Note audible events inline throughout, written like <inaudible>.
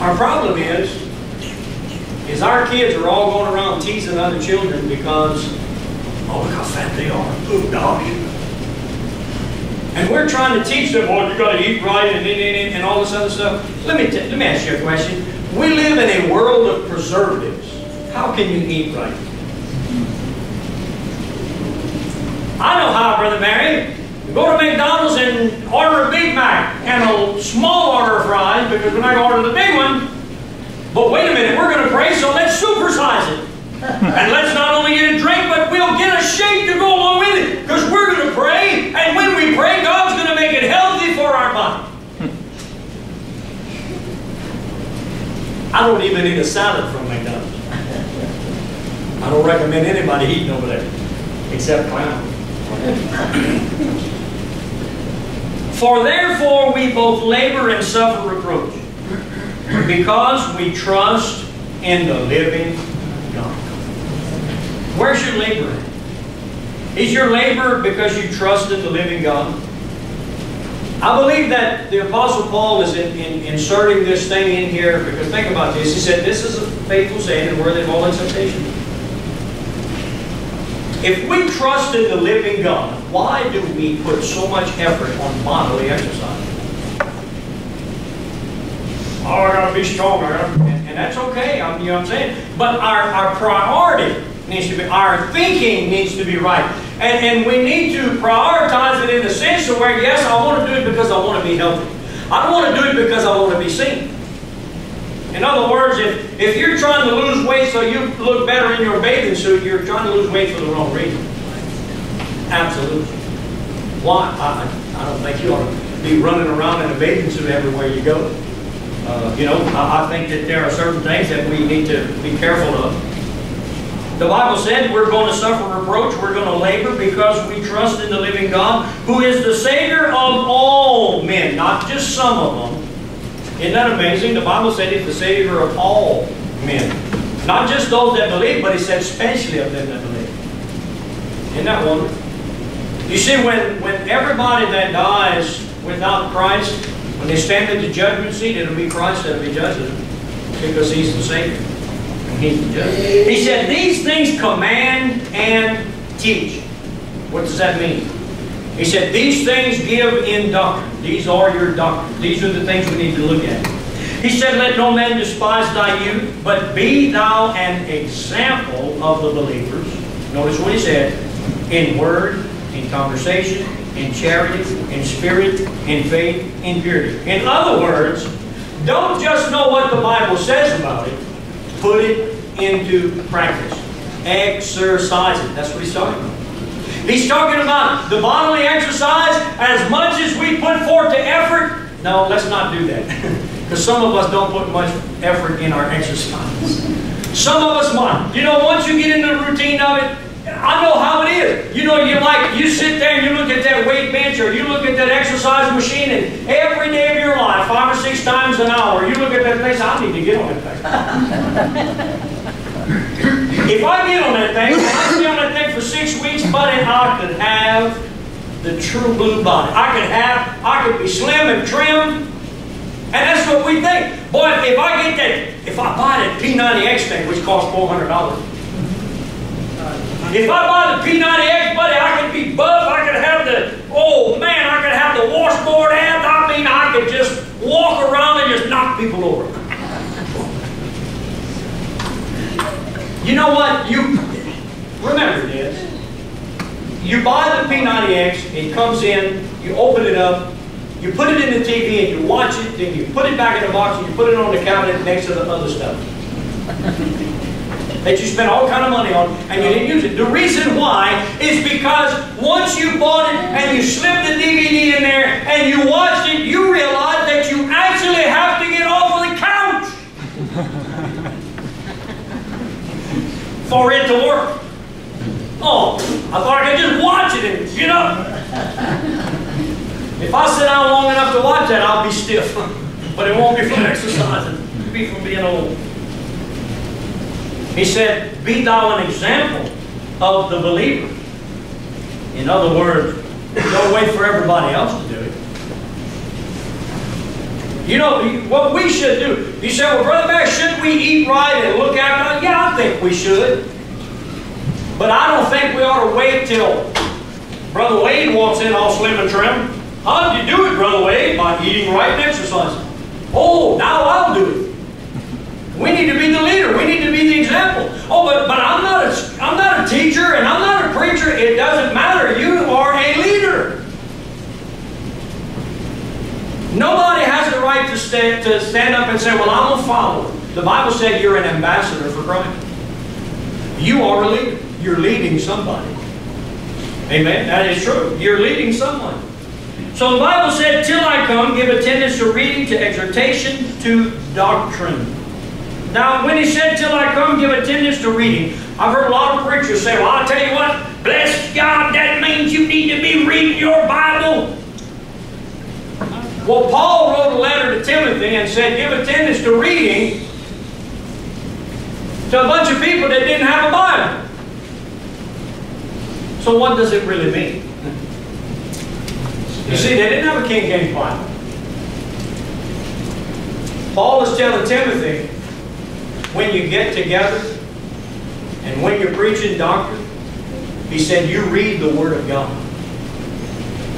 Our problem is, is our kids are all going around teasing other children because, oh, look how fat they are. Ooh, gosh. And we're trying to teach them, oh, you got to eat right and, and, and, all this other stuff. Let me, let me ask you a question. We live in a world of preservatives. How can you eat right? I know how, Brother Barry. Go to McDonald's and order a Big Mac and a small because we're not going to order the big one. But wait a minute, we're going to pray, so let's supersize it. and let's not only get a drink, but we'll get a shake to go along with it. Because we're going to pray, and when we pray, God's going to make it healthy for our body. I don't even eat a salad from McDonald's. I don't recommend anybody eating over there, except clown. For therefore we both labor and suffer reproach, because we trust in the living God. Where's your labor Is your labor because you trust in the living God? I believe that the Apostle Paul is in, in, inserting this thing in here because think about this. He said, This is a faithful saying and worthy of all acceptation. If we trust in the living God, why do we put so much effort on bodily exercise? Oh, I gotta be stronger, and, and that's okay, I'm, you know what I'm saying? But our, our priority needs to be, our thinking needs to be right. And, and we need to prioritize it in the sense of where, yes, I want to do it because I want to be healthy. I don't want to do it because I want to be seen. In other words, if, if you're trying to lose weight so you look better in your bathing suit, you're trying to lose weight for the wrong reason. Absolutely. Why? I, I don't think you ought to be running around in a bathing suit everywhere you go. Uh, you know, I, I think that there are certain things that we need to be careful of. The Bible said we're going to suffer reproach, we're going to labor because we trust in the living God, who is the Savior of all men, not just some of them. Isn't that amazing? The Bible said He's the Savior of all men. Not just those that believe, but He said especially of them that believe. Isn't that wonderful? You see, when, when everybody that dies without Christ, when they stand at the judgment seat, it'll be Christ that'll be judging them because He's the Savior. and He's the Judge. He said, These things command and teach. What does that mean? He said, These things give in doctrine. These are your doctrines. These are the things we need to look at. He said, Let no man despise thy youth, but be thou an example of the believers. Notice what he said in word, in conversation, in charity, in spirit, in faith, in purity. In other words, don't just know what the Bible says about it, Put it into practice. Exercise it. That's what he's talking about. He's talking about the bodily exercise as much as we put forth the effort. No, let's not do that. <laughs> Because some of us don't put much effort in our exercise. Some of us might. You know, once you get into the routine of it, I know how it is. You know, you like, you sit there and you look at that weight bench or you look at that exercise machine and every day of your life, five or six times an hour, you look at that thing I need to get on that thing. <laughs> if I get on that thing, I stay on that thing for six weeks, buddy, I could have the true blue body. I could have, I could be slim and trim, and that's what we think. Boy, if I get that, if I buy that P90X thing, which costs $400, if I buy the P90X, buddy, I could be buff. I could have the, oh man, I could have the washboard abs. I mean, I could just walk around and just knock people over. You know what? You remember this. You buy the P90X, it comes in, you open it up, you put it in the TV and you watch it, then you put it back in the box and you put it on the cabinet next to the other stuff that you spent all kind of money on and you didn't use it. The reason why is because once you bought it and you slipped the DVD in there and you watched it, you realize that you actually have to get off of the couch for it to work. Oh, I thought I could just watch it and, get up. If I sit down long enough to watch that, I'll be stiff. but it won't be from exercising. It'll be from being old. He said, Be thou an example of the believer. In other words, don't wait for everybody else to do it. You know, what we should do. You say, well, Brother Barry, shouldn't we eat right and look after uh, Yeah, I think we should. But I don't think we ought to wait till Brother Wade walks in all slim and trim. How do you do it, Brother Wade? By eating right and exercising. Oh, now I'll do it. We need to be the leader. We need to be the example. Oh, but, but I'm, not a, I'm not a teacher and I'm not a preacher. It doesn't matter. You are a leader. Nobody right to stand, to stand up and say, well, I'm a follower. The Bible said you're an ambassador for Christ. You are a leader. You're leading somebody. Amen. That is true. You're leading someone. So the Bible said, till I come, give attendance to reading, to exhortation, to doctrine. Now, when he said, till I come, give attendance to reading, I've heard a lot of preachers say, well, I'll tell you what, bless God, that means you need to be reading your Bible. Well, Paul wrote a letter to Timothy and said, give attendance to reading to a bunch of people that didn't have a Bible. So what does it really mean? You see, they didn't have a King James Bible. Paul is telling Timothy, when you get together and when you're preaching doctrine, he said, you read the Word of God.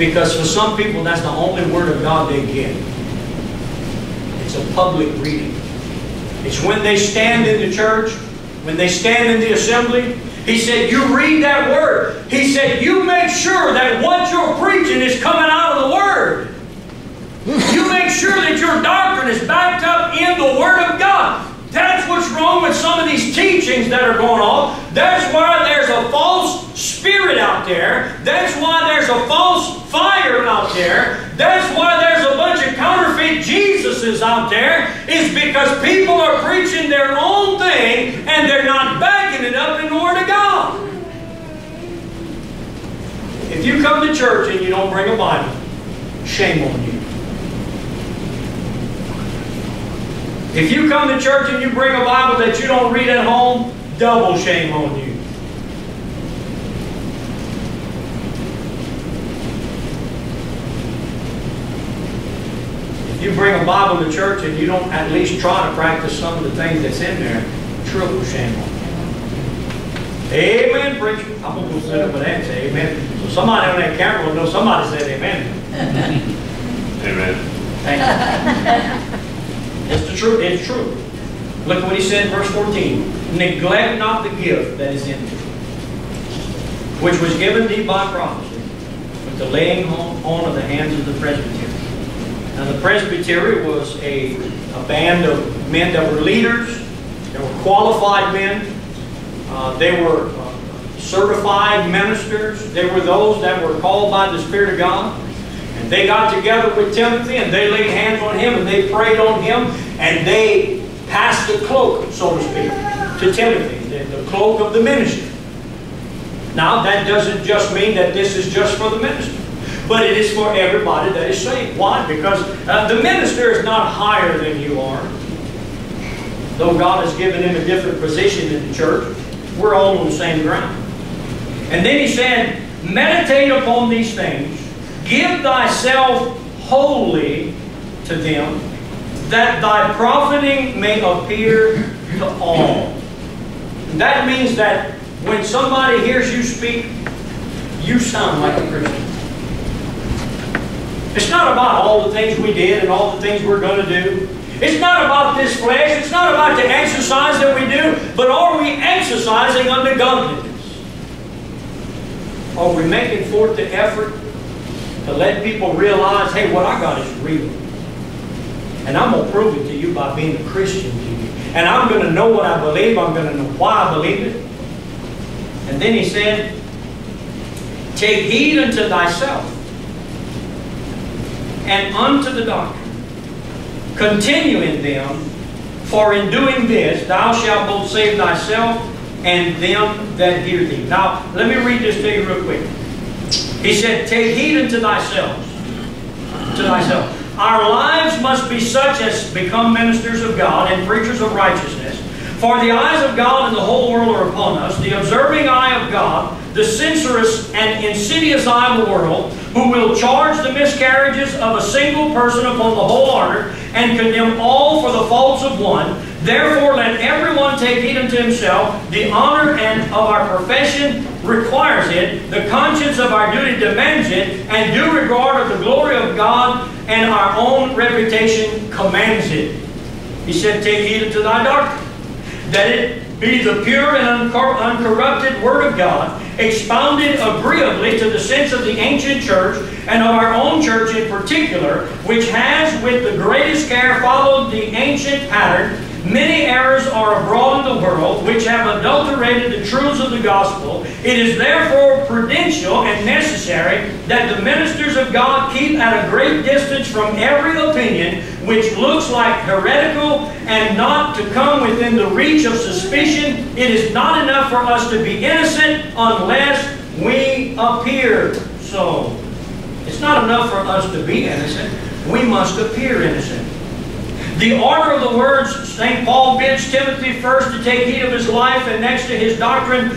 Because for some people, that's the only Word of God they get. It's a public reading. It's when they stand in the church, when they stand in the assembly. He said, you read that Word. He said, you make sure that what you're preaching is coming out of the Word. You make sure that your doctrine is backed up in the Word of God. That's what's wrong with some of these teachings that are going on. That's why there's a false out there. That's why there's a false fire out there. That's why there's a bunch of counterfeit Jesuses out there. Is because people are preaching their own thing and they're not backing it up in the Word of God. If you come to church and you don't bring a Bible, shame on you. If you come to church and you bring a Bible that you don't read at home, double shame on you. You bring a Bible to church and you don't at least try to practice some of the things that's in there, triple shame on you. Amen, preacher. I'm going to go sit up with that and say amen. So somebody on that camera will know somebody said amen. <laughs> amen. Thank you. It's the truth. It's true. Look what he said in verse 14. Neglect not the gift that is in thee, which was given thee by prophecy, with the laying on of the hands of the presbytery. Now the presbytery was a, a band of men that were leaders. They were qualified men. Uh, they were uh, certified ministers. They were those that were called by the Spirit of God. And they got together with Timothy and they laid hands on him and they prayed on him and they passed the cloak, so to speak, to Timothy, the, the cloak of the ministry. Now, that doesn't just mean that this is just for the minister, but it is for everybody that is saved. Why? Because uh, the minister is not higher than you are. Though God has given him a different position in the church, we're all on the same ground. And then he said, meditate upon these things, Give thyself wholly to them, that thy profiting may appear to all. That means that when somebody hears you speak, you sound like a Christian. It's not about all the things we did and all the things we're going to do. It's not about this flesh. It's not about the exercise that we do. But are we exercising under godliness? Are we making forth the effort to let people realize, hey, what I got is real. And I'm going to prove it to you by being a Christian to you. And I'm going to know what I believe. I'm going to know why I believe it. And then he said, Take heed unto thyself and unto the doctrine. Continue in them, for in doing this thou shalt both save thyself and them that hear thee. Now, let me read this to you real quick. He said, Take heed unto thyself. To thyself. Our lives must be such as become ministers of God and preachers of righteousness. For the eyes of God and the whole world are upon us, the observing eye of God, the censorious and insidious eye of the world, who will charge the miscarriages of a single person upon the whole order, and condemn all for the faults of one. Therefore, let everyone take heed unto himself. The honor and of our profession requires it. The conscience of our duty demands it. And due regard of the glory of God and our own reputation commands it. He said, Take heed unto thy doctrine, that it be the pure and uncorrupted Word of God, expounded agreeably to the sense of the ancient church and of our own church in particular, which has with the greatest care followed the ancient pattern Many errors are abroad in the world which have adulterated the truths of the gospel. It is therefore prudential and necessary that the ministers of God keep at a great distance from every opinion which looks like heretical and not to come within the reach of suspicion. It is not enough for us to be innocent unless we appear so. It's not enough for us to be innocent. We must appear innocent. The order of the words, St. Paul bids Timothy first to take heed of his life and next to his doctrine,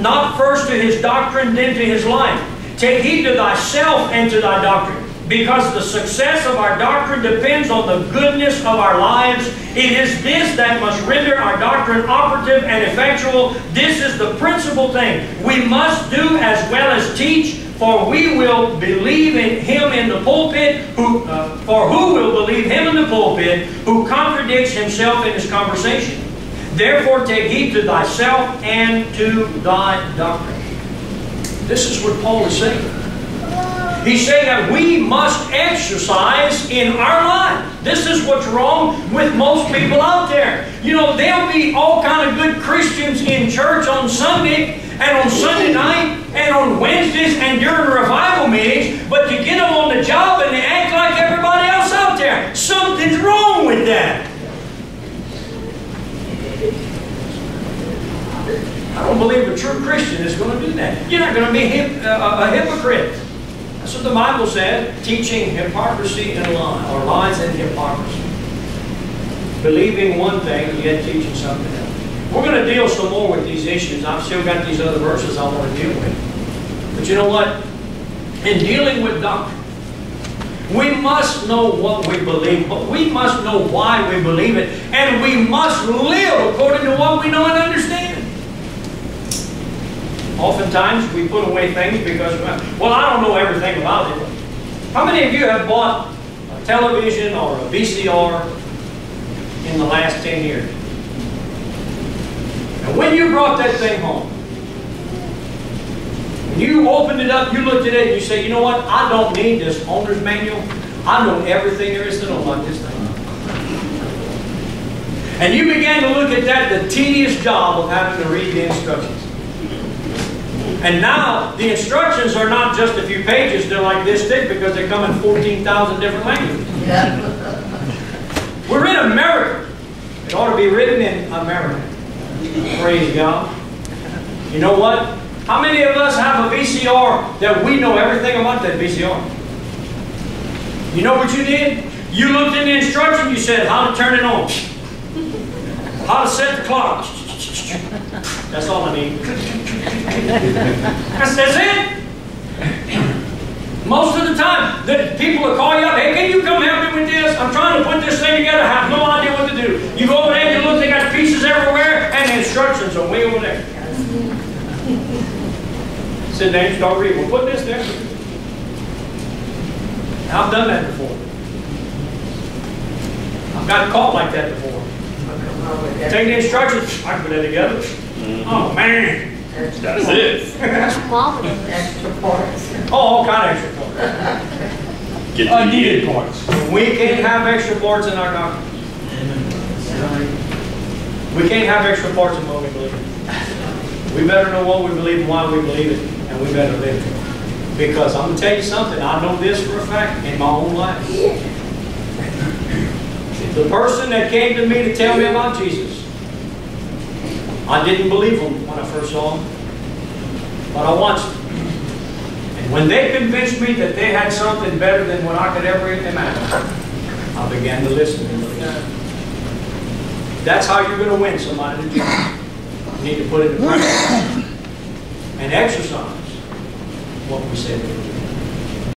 not first to his doctrine, then to his life. Take heed to thyself and to thy doctrine. Because the success of our doctrine depends on the goodness of our lives. It is this that must render our doctrine operative and effectual. This is the principal thing. We must do as well as teach for we will believe in him in the pulpit, who, uh, for who will believe him in the pulpit, who contradicts himself in his conversation? Therefore take heed to thyself and to thy doctrine. This is what Paul is saying. He's saying that we must exercise in our life. This is what's wrong with most people out there. You know, there'll be all kind of good Christians in church on Sunday, and on Sunday night and on Wednesdays and during revival meetings, but to get them on the job and they act like everybody else out there. Something's wrong with that. I don't believe a true Christian is going to do that. You're not going to be a, uh, a, hypocrite. That's what the Bible said, teaching hypocrisy and lie, or lies and hypocrisy. Believing one thing, yet teaching something else. We're going to deal some more with these issues. I've still got these other verses I want to deal with. But you know what? In dealing with doctrine, we must know what we believe, but we must know why we believe it, and we must live according to what we know and understand. Oftentimes, we put away things because, well, I don't know everything about it. How many of you have bought a television or a VCR in the last 10 years? And when you brought that thing home, when you opened it up, you looked at it and you say, you know what, I don't need this owner's manual. I know everything there is to know about this thing. And you began to look at that, the tedious job of having to read the instructions. And now, the instructions are not just a few pages, they're like this thick because they come in 14,000 different languages. We're in America. It ought to be written in America. Praise God. You know what? How many of us have a VCR that we know everything about that VCR? You know what you did? You looked in the instruction, you said how to turn it on. How to set the clock. That's all I need. That's, that's it. Most of the time, the people will call you up, hey, can you come help me with this? I'm trying to put this thing together. I have no idea what to do. You go over there, you look, they got pieces everywhere, and the instructions are way over there. <laughs> Sit down start reading. We'll put this there. I've done that before. I've got caught like that before. Take the instructions, I can put that together. Mm -hmm. Oh, man. That's it. Extra parts. Oh, all kind of extra parts. Get uh, Unneeded parts. We can't have extra parts in our doctrine. We can't have extra parts in what we believe. We better know what we believe and why we believe it, and we better live it. Because I'm going to tell you something, I know this for a fact in my own life. The person that came to me to tell me about Jesus, I didn't believe them when I first saw them, but I watched them. And when they convinced me that they had something better than what I could ever imagine, I began to listen. That's how you're going to win somebody to Jesus. You need to put it in practice and exercise what we said.